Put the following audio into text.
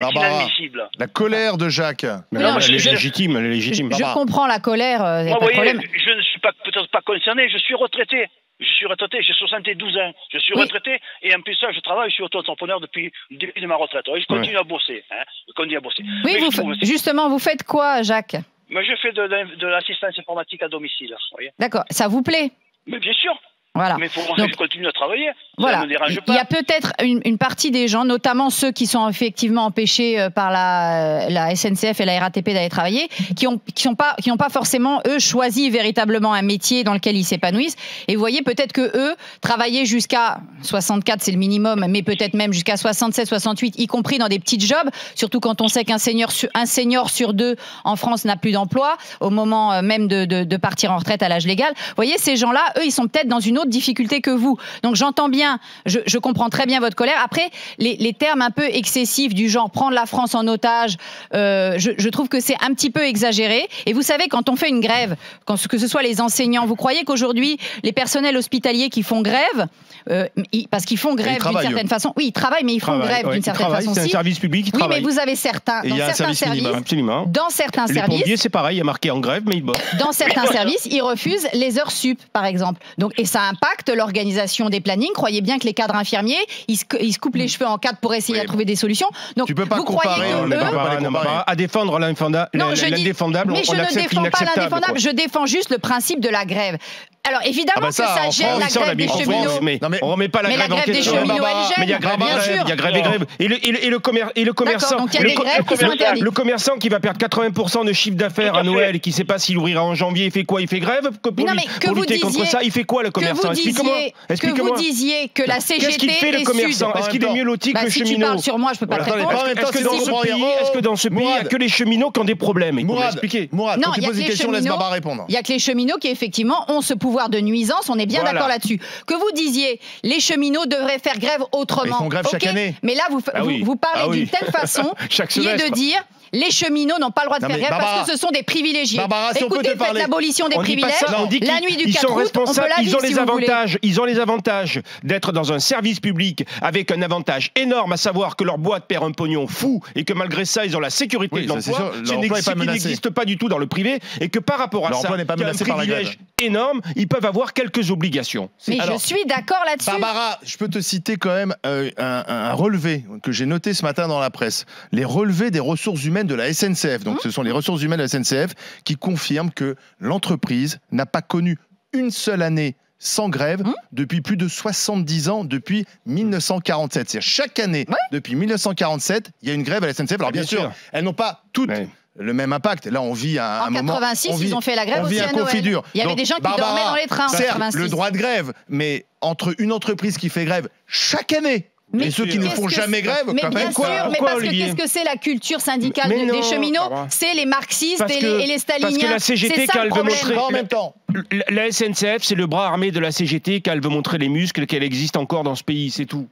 Inadmissible. la colère de Jacques. Mais Non, non, je- elle est légitime, elle est légitime. Je comprends la colère, euh, Moi, pas voyez, problème. je ne suis pas peut-être pas concerné, je suis retraité. Je suis retraité, j'ai 72 ans. Je suis Oui. retraité et en plus ça, je travaille, je suis auto-entrepreneur depuis le début de ma retraite. Oui, je continue à bosser. Hein, je continue à bosser. Oui, Mais vous trouve- justement, vous faites quoi, Jacques? Moi, je fais de, de- de l'assistance informatique à domicile. D'accord, ça vous plaît? Mais bien sûr, Voilà. mais faut, Donc- je continue à travailler. Voilà. Ça ne me dérange Il y a peut-être une, une partie des gens, notamment ceux qui sont effectivement empêchés euh, par la, la SNCF et la RATP d'aller travailler, qui ont qui ont pas qui ont pas forcément eux choisi véritablement un métier dans lequel ils s'épanouissent. Et vous voyez peut-être que eux travailler jusqu'à 64 c'est le minimum, mais peut-être même jusqu'à 67, 68, y compris dans des petits jobs. Surtout quand on sait qu'un senior sur, un senior sur deux en France n'a plus d'emploi au moment euh, même de, de, de partir en retraite à l'âge légal. Vous voyez ces gens-là, eux, ils sont peut-être dans une autre difficulté que vous. Donc j'entends bien, je, je comprends très bien votre colère. Après, les, les termes un peu excessifs du genre prendre la France en otage, euh, je, je trouve que c'est un petit peu exagéré. Et vous savez, quand on fait une grève, quand, que ce soit les enseignants, vous croyez qu'aujourd'hui, les personnels hospitaliers qui font grève, euh, ils- parce qu'ils font grève d'une certaine façon, oui, ils travaillent, mais ils font grève ouais, d'une certaine façon. C'est un service public qui Oui, mais travaille. vous avez certains, dans certains service services, minimum. Absolument. dans certains Les services, pompiers, c'est pareil, il y a marqué en grève, mais ils bossent. dans certains services, ils refusent les heures sup, par exemple. Donc, et ça impacte l'organisation des plannings. Croyez bien que les cadres infirmiers, ils se, ils se coupent les cheveux en quatre pour essayer Oui, de trouver des solutions. Donc, Tu peux pas vous croyez comparer, que on est eux- pas- Barbara, les non, comparer. Barbara, à défendre l'infonda- non, je dis- l'indéfendable, mais on je ne défends pas l'indéfendable, je défends juste le principe de la grève. Alors évidemment Ah bah ça, que ça gêne France, la grève des cheminots. mais, Non, mais- on remet pas la Mais la grève en des question. cheminots, Barbara, elle gêne. Mais il y a grève, il y a grève et grève. Et le, et le, et le, commer- et le commerçant, donc il y a le, des co- grèves le qui sont commerçant- interdites. le commerçant qui va perdre 80% de chiffre d'affaires à Noël et qui ne sait pas s'il ouvrira en janvier, il fait quoi? Il fait grève pour, Mais non, lui- mais que pour vous lutter contre disiez- ça? Il fait quoi le Que commerçant? vous Explique-moi. disiez que, vous disiez que la CGT Qu'est-ce qu'il fait le commerçant? Est-ce qu'il est mieux loti Bah, que le si tu cheminot? parles sur moi, je peux pas te répondre. Est-ce que dans ce pays, programme. est-ce que dans ce pays, il n'y a que les cheminots qui ont des problèmes? Mourad. Mourad, Non, quand tu y poses que laisse répondre. Il y a que les cheminots qui effectivement ont ce pouvoir de nuisance, on est bien Voilà. d'accord là-dessus. Que vous disiez, les cheminots devraient faire grève autrement. Ils font grève chaque année. Mais là, vous, Ah vous, oui. vous parlez Ah oui. d'une telle façon qui est de dire les cheminots n'ont pas le droit de Non, faire grève Barbara- parce que ce sont des privilégiés. Barbara, si on peut Écoutez, te faites l'abolition des On privilèges. ça, on dit la nuit du ils 4 sont août, on peut la ils ont les si avantages, ils ont les avantages d'être dans un service public avec un avantage énorme, à savoir que leur boîte perd un pognon fou et que malgré ça ils ont la sécurité Oui, de l'emploi, qui n'existe pas du tout dans le privé et que par rapport à Leur ça, n'est pas qui a un menacé par la privilège énorme, ils peuvent avoir quelques obligations. Mais Alors- je suis d'accord là-dessus. Barbara, je peux te citer quand même euh, un, un relevé que j'ai noté ce matin dans la presse. Les relevés des ressources humaines de la SNCF. Donc, ce sont les ressources humaines de la SNCF qui confirment que l'entreprise n'a pas connu une seule année sans grève Hum depuis plus de 70 ans, depuis 1947. C'est chaque année, Ouais. depuis 1947, il y a une grève à la SNCF. Alors, bien, Bien sûr, sûr. elles n'ont pas toutes Ouais. Le même impact. Là, on vit un, En un moment. 86, on vit- ils ont fait la grève on vit aussi un à Noël. conflit dur. Il y avait Donc, des gens qui Barbara, dormaient dans les trains en certes, 86. le droit de grève, mais entre une entreprise qui fait grève chaque année Mais et ceux qui ne font jamais grève, Mais quand bien même, sûr, quoi. mais Pourquoi, parce que qu'est-ce que c'est la culture syndicale Mais des non, cheminots. C'est les marxistes et, que- les, et les staliniens. parce que la CGT, C'est ça quand le elle veut montrer- en même temps. La la SNCF, c'est le bras armé de la CGT qu'elle veut montrer les muscles, qu'elle existe encore dans ce pays, c'est tout.